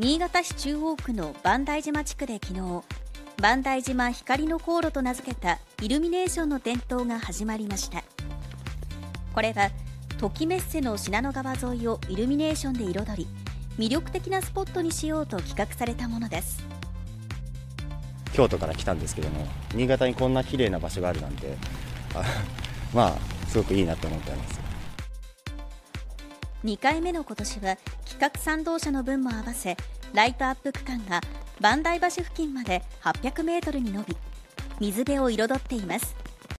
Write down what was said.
新潟市中央区の磐梯島地区で昨日磐梯島光の航路と名付けたイルミネーションの点灯が始まりました。これは時メッセの信濃川沿いをイルミネーションで彩り魅力的なスポットにしようと企画されたものです。京都から来たんですけども新潟にこんな綺麗な場所があるなんてあまあすごくいいなと思ってます。2回目の今年は企画賛同者の分も合わせライトアップ区間が磐梯橋付近まで800メートルに伸び水辺を彩っています。